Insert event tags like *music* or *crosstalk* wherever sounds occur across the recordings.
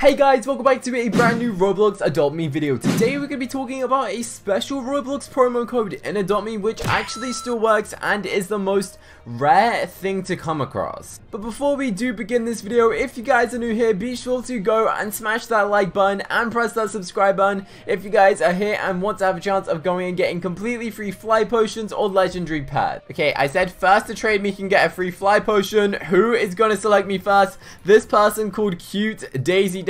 Hey guys, welcome back to a brand new Roblox Adopt Me video. Today we're going to be talking about a special Roblox promo code in Adopt Me which actually still works and is the most rare thing to come across. But before we do begin this video, if you guys are new here, be sure to go and smash that like button and press that subscribe button if you guys are here and want to have a chance of going and getting completely free fly potions or legendary pet. Okay, I said first to trade me can get a free fly potion. Who is going to select me first? This person called Cute Daisy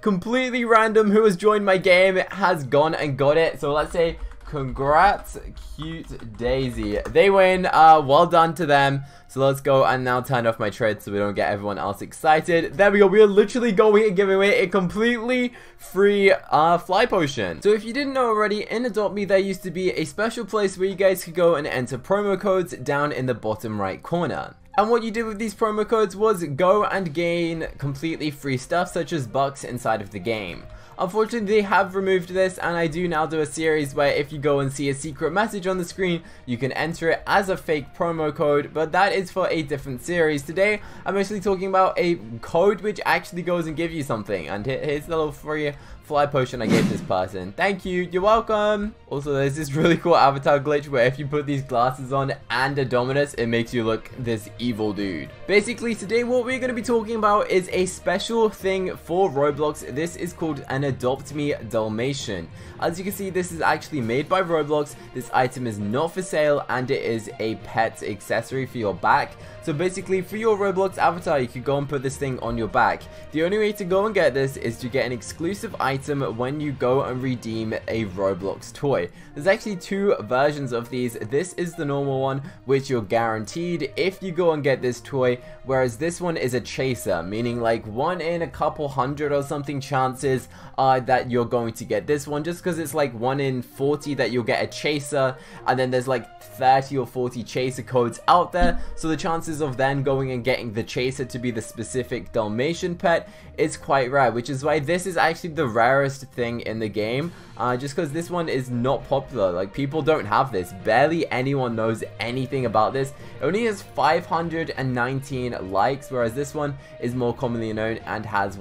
Completely random who has joined my game, has gone and got it. So let's say congrats cute daisy. They win uh well done to them. So let's go and now turn off my trade so we don't get everyone else excited. There we go we are literally going and giving away a completely free uh fly potion. So if you didn't know already in adopt me there used to be a special place where you guys could go and enter promo codes down in the bottom right corner and what you did with these promo codes was go and gain completely free stuff such as bucks inside of the game. Unfortunately, they have removed this, and I do now do a series where if you go and see a secret message on the screen, you can enter it as a fake promo code, but that is for a different series. Today, I'm actually talking about a code which actually goes and gives you something, and here's the little free fly potion I gave this person. Thank you, you're welcome. Also, there's this really cool avatar glitch where if you put these glasses on and a Dominus, it makes you look this evil dude. Basically, today what we're going to be talking about is a special thing for Roblox. This is called an Adopt Me Dalmatian. As you can see, this is actually made by Roblox. This item is not for sale and it is a pet accessory for your back. So basically, for your Roblox avatar, you could go and put this thing on your back. The only way to go and get this is to get an exclusive item when you go and redeem a Roblox toy. There's actually two versions of these. This is the normal one, which you're guaranteed if you go and get this toy, whereas this one is a chaser, meaning like one in a couple hundred or something chances that you're going to get this one, just because it's like one in 40 that you'll get a chaser, and then there's like 30 or 40 chaser codes out there, so the chances of then going and getting the chaser to be the specific Dalmatian pet is quite rare, which is why this is actually the rarest thing in the game, uh, just because this one is not popular. Like, people don't have this. Barely anyone knows anything about this. It only has 519 likes, whereas this one is more commonly known and has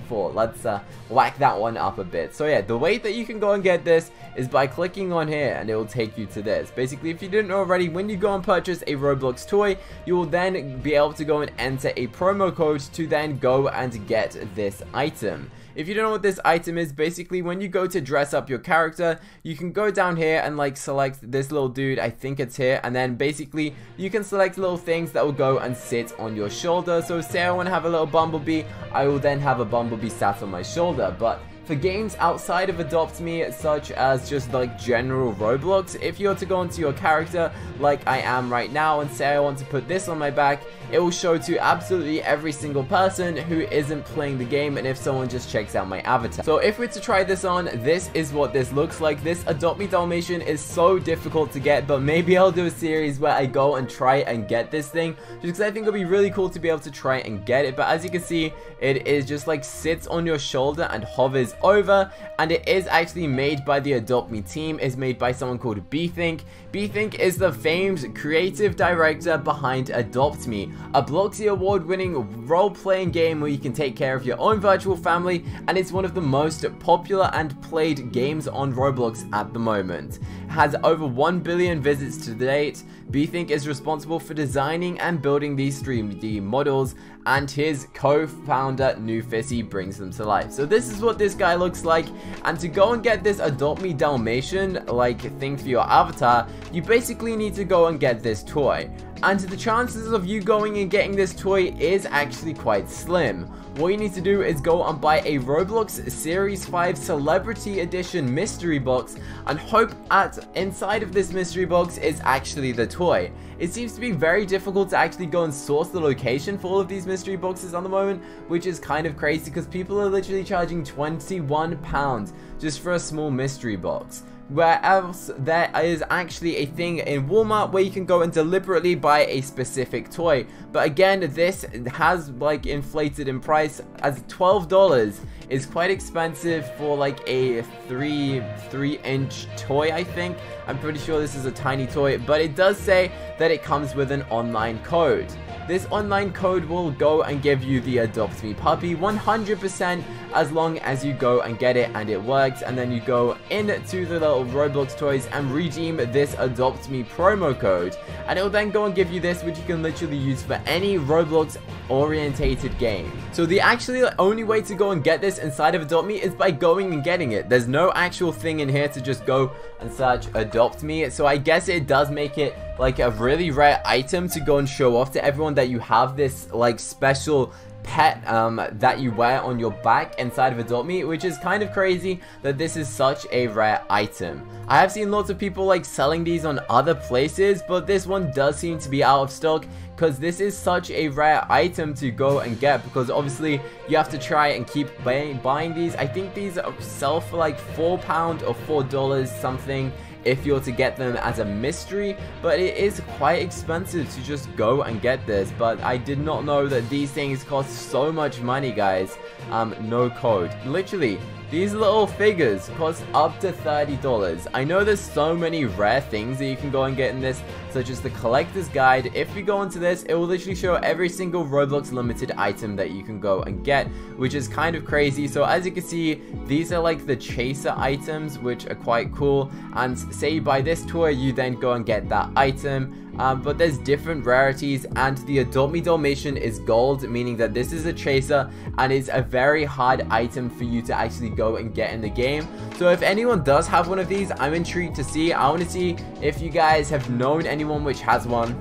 1,294. Let's uh, whack that one up a bit. So yeah, the way that you can go and get this is by clicking on here, and it will take you to this. Basically, if you didn't know already, when you go and purchase a Roblox toy, you will then be able to go and enter a promo code to then go and get this item. If you don't know what this item is, basically when you go to dress up your character, you can go down here and like select this little dude, I think it's here, and then basically you can select little things that will go and sit on your shoulder. So say I want to have a little bumblebee, I will then have a bumblebee sat on my shoulder, but for games outside of Adopt Me, such as just like general Roblox, if you were to go into your character like I am right now and say I want to put this on my back, it will show to absolutely every single person who isn't playing the game and if someone just checks out my avatar. So if we're to try this on, this is what this looks like. This Adopt Me Dalmatian is so difficult to get, but maybe I'll do a series where I go and try and get this thing, just because I think it'll be really cool to be able to try and get it. But as you can see, it is just like sits on your shoulder and hovers over and it is actually made by the Adopt Me team. It's made by someone called Bethink. Bethink is the famed creative director behind Adopt Me, a Bloxy award winning role-playing game where you can take care of your own virtual family and it's one of the most popular and played games on Roblox at the moment. It has over 1 billion visits to date. Bethink is responsible for designing and building these 3D models and his co-founder NewFissy brings them to life. So this is what this guy looks like and to go and get this Adopt Me Dalmatian like thing for your avatar, you basically need to go and get this toy. And the chances of you going and getting this toy is actually quite slim. What you need to do is go and buy a Roblox Series 5 Celebrity Edition mystery box and hope at inside of this mystery box is actually the toy. It seems to be very difficult to actually go and source the location for all of these mystery boxes on the moment, which is kind of crazy because people are literally charging 21 pounds just for a small mystery box. Where else there is actually a thing in Walmart where you can go and deliberately buy a specific toy. But again, this has like inflated in price as $12 is quite expensive for like a 3 3 inch toy I think. I'm pretty sure this is a tiny toy, but it does say that it comes with an online code. This online code will go and give you the Adopt Me puppy 100% as long as you go and get it and it works and then you go into the little Roblox toys and redeem this Adopt Me promo code and it will then go and give you this which you can literally use for any Roblox orientated game. So the actually only way to go and get this inside of Adopt Me is by going and getting it. There's no actual thing in here to just go and search Adopt Me so I guess it does make it like a really rare item to go and show off to everyone that you have this like special pet um, that you wear on your back inside of Adopt Me, which is kind of crazy that this is such a rare item. I have seen lots of people like selling these on other places, but this one does seem to be out of stock because this is such a rare item to go and get because obviously you have to try and keep buying, buying these. I think these sell for like £4 or $4 something if you're to get them as a mystery, but it is quite expensive to just go and get this, but I did not know that these things cost so much money, guys. Um, no code. Literally, these little figures cost up to $30. I know there's so many rare things that you can go and get in this, such as the collector's guide. If you go into this, it will literally show every single Roblox limited item that you can go and get, which is kind of crazy. So as you can see, these are like the chaser items, which are quite cool. And say buy this tour, you then go and get that item. Um, but there's different rarities and the Adopt Me Dalmatian is gold meaning that this is a chaser and it's a very hard item for you to actually go and get in the game. So if anyone does have one of these I'm intrigued to see. I want to see if you guys have known anyone which has one.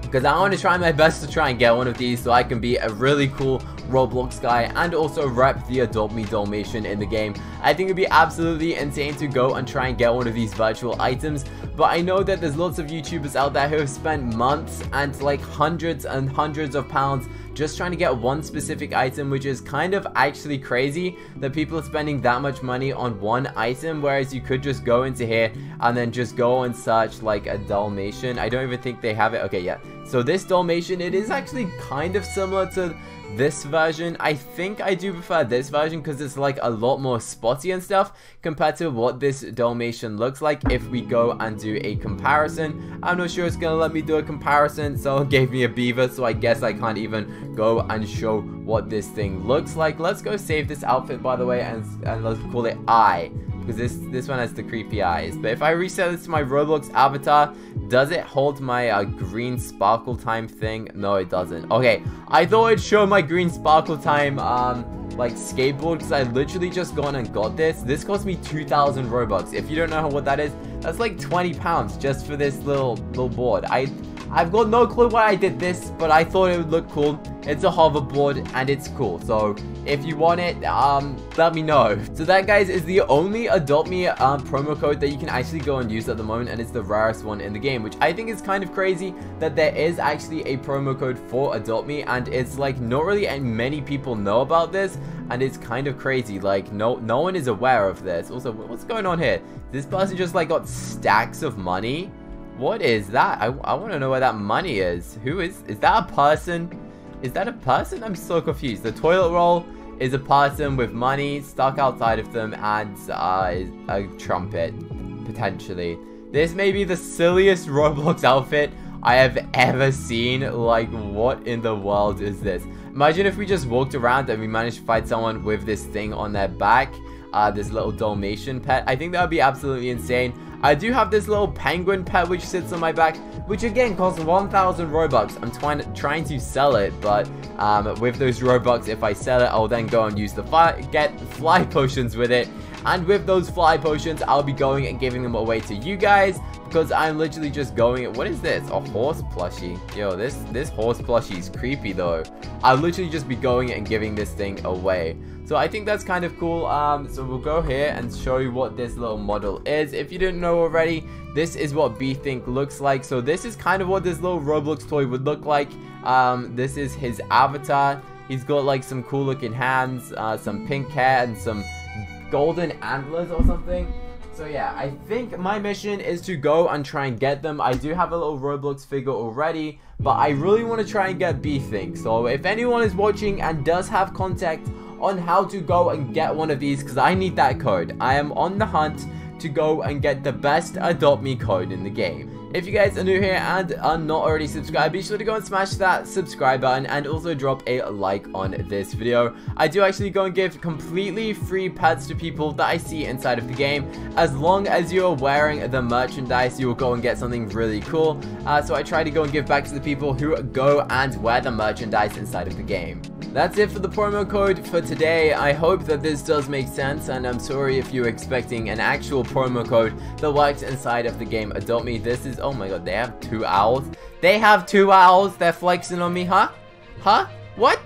Because I want to try my best to try and get one of these so I can be a really cool Roblox guy and also rep the Adopt Me Dalmatian in the game. I think it'd be absolutely insane to go and try and get one of these virtual items but I know that there's lots of YouTubers out there who have spent months and like hundreds and hundreds of pounds just trying to get one specific item which is kind of actually crazy that people are spending that much money on one item whereas you could just go into here and then just go and search like a Dalmatian. I don't even think they have it. Okay yeah so this Dalmatian it is actually kind of similar to this version. I think I do prefer this version because it's like a lot more spotty and stuff compared to what this Dalmatian looks like if we go and do a comparison. I'm not sure it's going to let me do a comparison. So it *laughs* gave me a beaver so I guess I can't even go and show what this thing looks like. Let's go save this outfit by the way and, and let's call it I because this this one has the creepy eyes. But if I reset this to my Roblox avatar, does it hold my uh, green sparkle time thing? No, it doesn't. Okay, I thought it'd show my green sparkle time um like skateboard because I literally just gone and got this. This cost me 2,000 Robux. If you don't know what that is, that's like 20 pounds just for this little little board. I I've got no clue why I did this, but I thought it would look cool. It's a hoverboard and it's cool. So if you want it, um, let me know. So that, guys, is the only Adopt Me um, promo code that you can actually go and use at the moment, and it's the rarest one in the game, which I think is kind of crazy that there is actually a promo code for Adopt Me, and it's like not really many people know about this, and it's kind of crazy. Like no, no one is aware of this. Also, what's going on here? This person just like got stacks of money. What is that? I, I want to know where that money is. Who is... Is that a person? Is that a person? I'm so confused. The toilet roll is a person with money stuck outside of them and uh, a trumpet, potentially. This may be the silliest Roblox outfit I have ever seen. Like, what in the world is this? Imagine if we just walked around and we managed to fight someone with this thing on their back. Uh, this little Dalmatian pet. I think that would be absolutely insane. I do have this little penguin pet which sits on my back, which again costs 1,000 Robux. I'm trying trying to sell it, but um, with those Robux, if I sell it, I'll then go and use the fly, get fly *laughs* potions with it. And with those fly potions, I'll be going and giving them away to you guys because I'm literally just going. What is this? A horse plushie? Yo, this this horse plushie is creepy though. I'll literally just be going and giving this thing away. So I think that's kind of cool. Um, so we'll go here and show you what this little model is. If you didn't know already, this is what Bethink looks like. So this is kind of what this little Roblox toy would look like. Um, this is his avatar. He's got like some cool looking hands, uh, some pink hair, and some golden antlers or something. So yeah, I think my mission is to go and try and get them. I do have a little Roblox figure already, but I really want to try and get Bethink. So if anyone is watching and does have contact on how to go and get one of these, because I need that code. I am on the hunt to go and get the best Adopt Me code in the game. If you guys are new here and are not already subscribed, be sure to go and smash that subscribe button and also drop a like on this video. I do actually go and give completely free pets to people that I see inside of the game. As long as you're wearing the merchandise, you will go and get something really cool. Uh, so I try to go and give back to the people who go and wear the merchandise inside of the game. That's it for the promo code for today. I hope that this does make sense and I'm sorry if you're expecting an actual promo code that works inside of the game Adopt Me. This is, oh my god, they have two owls. They have two owls. They're flexing on me, huh? Huh? What?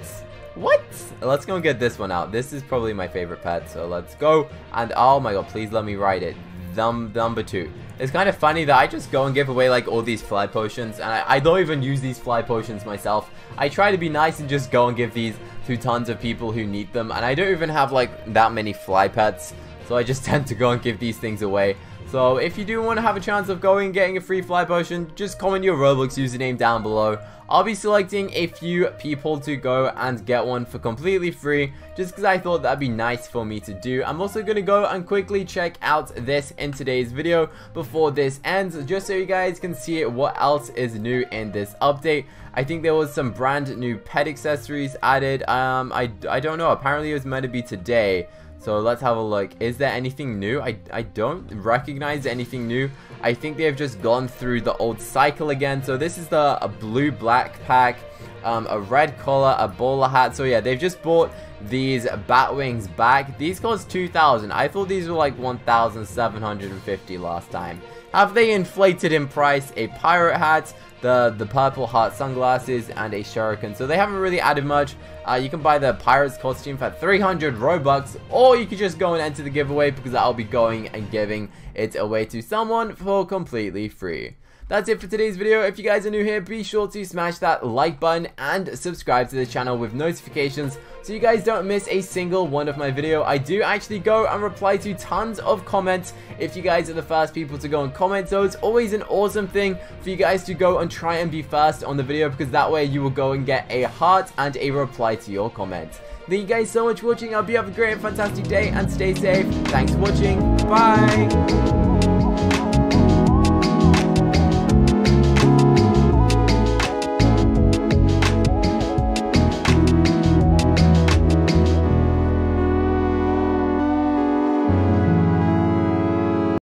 What? Let's go and get this one out. This is probably my favorite pet, so let's go. And oh my god, please let me ride it. Num number two. It's kind of funny that I just go and give away like all these fly potions and I, I, don't even use these fly potions myself. I try to be nice and just go and give these to tons of people who need them and I don't even have like that many fly pets so I just *laughs* tend to go and give these things away. So if you do want to have a chance of going and getting a free fly potion, just comment your Roblox username down below. I'll be selecting a few people to go and get one for completely free just because I thought that'd be nice for me to do. I'm also going to go and quickly check out this in today's video before this ends just so you guys can see what else is new in this update. I think there was some brand new pet accessories added. Um, I, I don't know. Apparently it was meant to be today. So let's have a look. Is there anything new? I, I don't recognize anything new. I think they've just gone through the old cycle again. So this is the a blue black pack, um, a red collar, a bowler hat. So yeah, they've just bought these bat wings back. These cost 2,000. I thought these were like 1,750 last time. Have they inflated in price? A pirate hat, the, the purple heart sunglasses, and a shuriken. So they haven't really added much. Uh, you can buy the pirate's costume for 300 Robux, or you could just go and enter the giveaway because I'll be going and giving it away to someone for completely free. That's it for today's video. If you guys are new here, be sure to smash that like button and subscribe to the channel with notifications so you guys don't miss a single one of my video. I do actually go and reply to tons of comments if you guys are the first people to go and comment. So it's always an awesome thing for you guys to go and try and be first on the video because that way you will go and get a heart and a reply to your comment. Thank you guys so much for watching. I hope you have a great and fantastic day and stay safe. Thanks for watching. Bye.